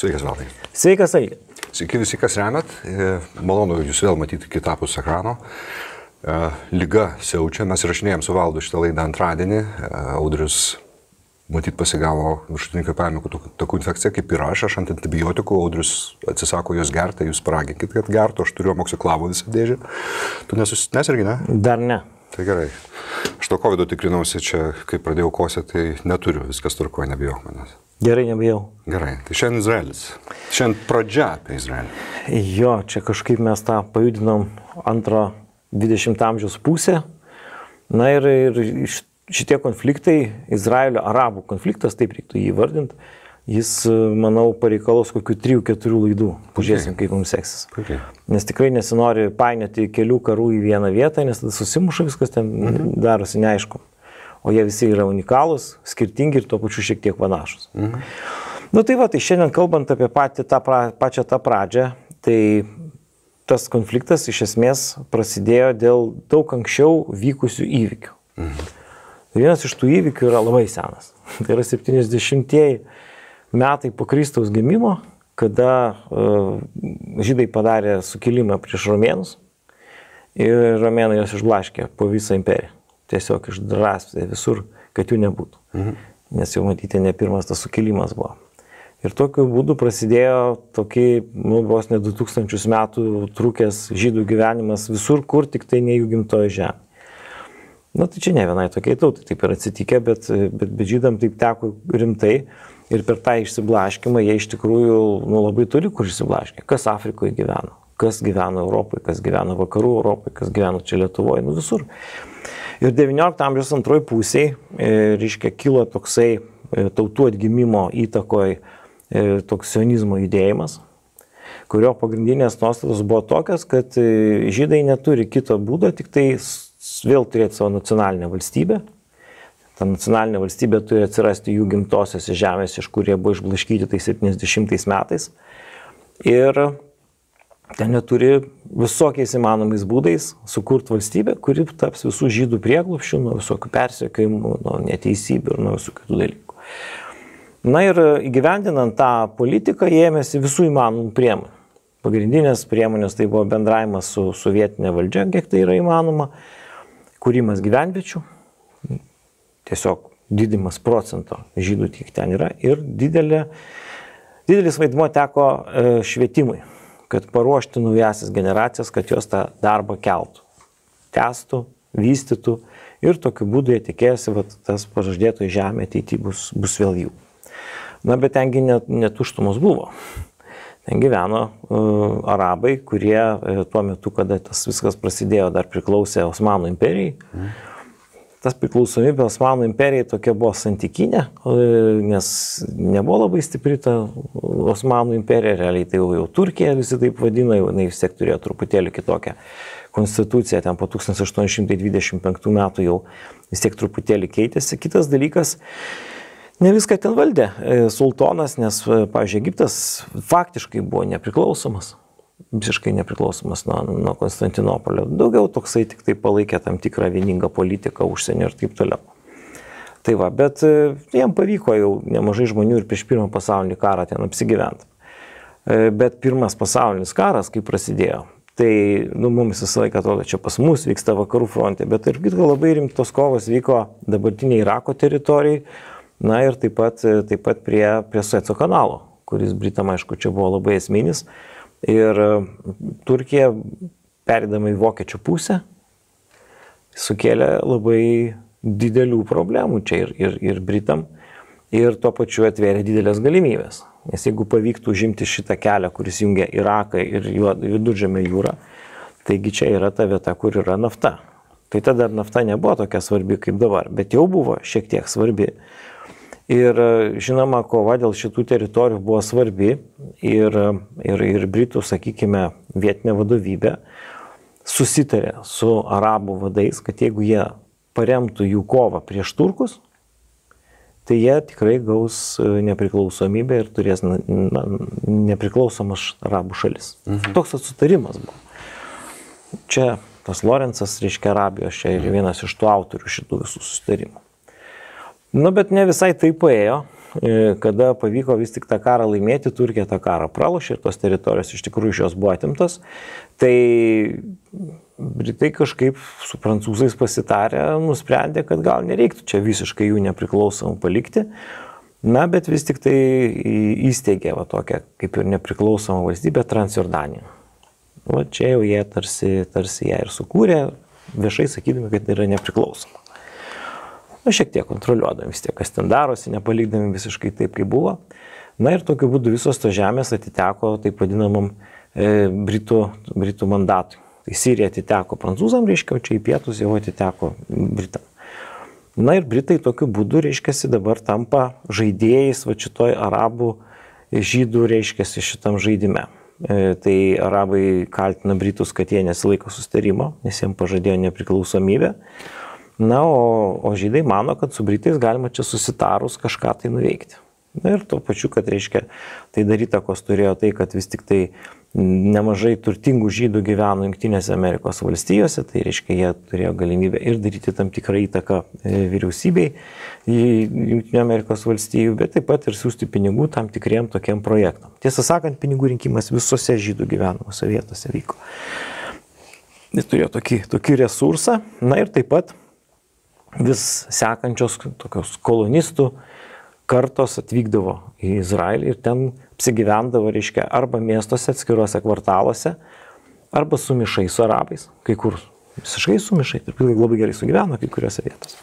Sveikas, Valdai. Sveikas, Ailė. Sveiki visi, kas remet. E, Malonu jūs vėl matyti kitapus ekrano. E, Liga siaučia, mes rašinėjom su Valdu šitą laidą antradienį. E, Audrius, matyt, pasigavo viršutinių kvepavimo takų infekciją, kaip ir aš, aš ant antibiotikų, Audrius atsisako jos gerti, jūs paraginkit, kad gertų, aš turiu moksiklavo visą dėžę. Tu nesus... nesirgi, ne? Dar ne. Tai gerai. Aš to COVID tikrinausi čia, kai pradėjau kosę, tai neturiu, viskas turkuoja, nebijok manęs. Gerai, nebijau. Gerai, tai šiandien Izraelis. Šiandien pradžia apie Izraelį. Jo, čia kažkaip mes tą pajudinom antrą 20 amžiaus pusę. Na ir, ir šitie konfliktai, Izraelio arabų konfliktas, taip reiktų jį vardinti, jis, manau, pareikalos kokių 3-4 laidų. Pažiūrėsim, kaip mums seksis. Puikiai. Nes tikrai nesinori painioti kelių karų į vieną vietą, nes tada susimuša viskas ten mhm. darosi neaišku. O jie visi yra unikalūs, skirtingi ir tuo pačiu šiek tiek panašus. Mhm. Na nu, tai va, tai šiandien kalbant apie patį tą, pra, pačią tą pradžią, tai tas konfliktas iš esmės prasidėjo dėl daug anksčiau vykusių įvykių. Mhm. Vienas iš tų įvykių yra labai senas. Tai yra 70-ieji metai po Kristaus gimimo, kada uh, žydai padarė sukilimą prieš romėnus ir romėnai juos išblaškė po visą imperiją. Tiesiog išdrastė visur, kad jų nebūtų. Mhm. Nes jau matyti, ne pirmas tas sukilimas buvo. Ir tokiu būdu prasidėjo tokiai, nu, vos ne 2000 metų trukęs žydų gyvenimas visur, kur tik tai ne jų gimtojo žemė. Na tai čia ne vienai tokiai tautai taip ir atsitikė, bet, bet, bet žydam taip teko rimtai ir per tą išsiblaškimą jie iš tikrųjų nu, labai turi kur išsiblaškė. Kas Afrikoje gyveno, kas gyveno Europoje, kas gyveno Vakarų Europoje, kas gyveno čia Lietuvoje, nu visur. Ir XIX amžiaus antroji pusėje, reiškia, kilo toksai e, tautų atgimimo įtakoje toks sionizmo judėjimas, kurio pagrindinės nuostatos buvo tokios, kad e, žydai neturi kito būdo, tik tai vėl turėti savo nacionalinę valstybę. Ta nacionalinė valstybė turi atsirasti jų gimtosiose žemėse, iš kur jie buvo išblaškyti tais 70 metais. Ir ten neturi visokiais įmanomais būdais sukurti valstybę, kuri taps visų žydų prieglupščių, nuo visokių persiekimų, nuo neteisybių ir nuo visokių kitų dalykų. Na ir įgyvendinant tą politiką, jie ėmėsi visų įmanomų priemonių. Pagrindinės priemonės tai buvo bendravimas su sovietinė valdžia, kiek tai yra įmanoma, kūrimas gyvenviečių, tiesiog didimas procento žydų tiek ten yra ir didelė, didelis vaidmuo teko e, švietimui, kad paruošti naujasis generacijas, kad jos tą darbą keltų, testų, vystytų ir tokiu būdu jie tikėjosi, kad tas pažadėtojų žemė ateityje bus, bus vėl jų. Na, bet tengi net, netuštumos buvo. Ten gyveno uh, arabai, kurie uh, tuo metu, kada tas viskas prasidėjo, dar priklausė Osmanų imperijai. Mm. Tas priklausomybė Osmanų imperijai tokia buvo santykinė, uh, nes nebuvo labai stipri ta Osmanų imperija, realiai tai jau, jau Turkija visi taip vadina, jau jinai vis tiek turėjo truputėlį kitokią konstituciją, ten po 1825 metų jau vis tiek truputėlį keitėsi. Kitas dalykas, ne viską ten valdė e, sultonas, nes, e, pavyzdžiui, Egiptas faktiškai buvo nepriklausomas, visiškai nepriklausomas nuo, nuo Konstantinopolio. Daugiau toksai tik tai palaikė tam tikrą vieningą politiką užsienio ir taip toliau. Tai va, bet e, jam pavyko jau nemažai žmonių ir prieš pirmą pasaulinį karą ten apsigyventi. Bet pirmas pasaulinis karas, kai prasidėjo, tai nu, mums visą laiką atrodo, čia pas mus vyksta vakarų fronte, bet ir kitko labai rimtos kovos vyko dabartiniai Irako teritorijai, Na ir taip pat, taip pat prie, prie Sueco kanalo, kuris Britam, aišku, čia buvo labai esminis. Ir e, Turkija, perėdama į vokiečių pusę, sukėlė labai didelių problemų čia ir, ir, ir Britam, ir tuo pačiu atvėrė didelės galimybės. Nes jeigu pavyktų užimti šitą kelią, kuris jungia Iraką ir viduržėmę jūrą, taigi čia yra ta vieta, kur yra nafta. Tai tada nafta nebuvo tokia svarbi kaip dabar, bet jau buvo šiek tiek svarbi. Ir žinoma, kova dėl šitų teritorijų buvo svarbi ir, ir, ir Britų, sakykime, vietinė vadovybė susitarė su arabų vadais, kad jeigu jie paremtų jų kovą prieš turkus, tai jie tikrai gaus nepriklausomybę ir turės na, na, nepriklausomas arabų šalis. Mhm. Toks atsutarimas buvo. Čia tas Lorenzas, reiškia Arabijos, čia yra vienas iš tų autorių šitų visų susitarimų. Nu, bet ne visai tai paėjo, e, kada pavyko vis tik tą karą laimėti, Turkija tą karą pralošė ir tos teritorijos iš tikrųjų iš jos buvo atimtos, tai Britai kažkaip su prancūzais pasitarę nusprendė, kad gal nereiktų čia visiškai jų nepriklausomų palikti. Na, bet vis tik tai įsteigė va tokią kaip ir nepriklausomą valstybę Transjordaniją. O čia jau jie tarsi, tarsi ją ir sukūrė, viešai sakydami, kad yra nepriklausoma. Na, šiek tiek kontroliuodami vis tiek, kas ten darosi, nepalikdami visiškai taip, kaip buvo. Na ir tokiu būdu visos to žemės atiteko taip vadinamam e, Britų, Britų mandatui. Tai Sirija atiteko prancūzam, reiškia, o čia į pietus jau atiteko Britam. Na ir Britai tokiu būdu, reiškia, dabar tampa žaidėjais va šitoj arabų žydų, reiškia, šitam žaidime. E, tai arabai kaltina Britus, kad jie nesilaiko sustarimo, nes jiems pažadėjo nepriklausomybę. Na, o, o žydai mano, kad su Britais galima čia susitarus kažką tai nuveikti. Na ir tuo pačiu, kad reiškia, tai darytakos turėjo tai, kad vis tik tai nemažai turtingų žydų gyveno Junktinėse Amerikos valstijose, tai reiškia, jie turėjo galimybę ir daryti tam tikrą įtaką e, vyriausybei Junktinio Amerikos valstijų, bet taip pat ir siūsti pinigų tam tikriem tokiem projektam. Tiesą sakant, pinigų rinkimas visose žydų gyvenamuose vietose vyko. Jis turėjo tokį, tokį resursą, na ir taip pat vis sekančios tokios kolonistų kartos atvykdavo į Izraelį ir ten apsigyvendavo, reiškia, arba miestuose atskiruose kvartaluose, arba sumišai su arabais, kai kur visiškai sumišai, tarp labai gerai sugyveno kai kuriuose vietose.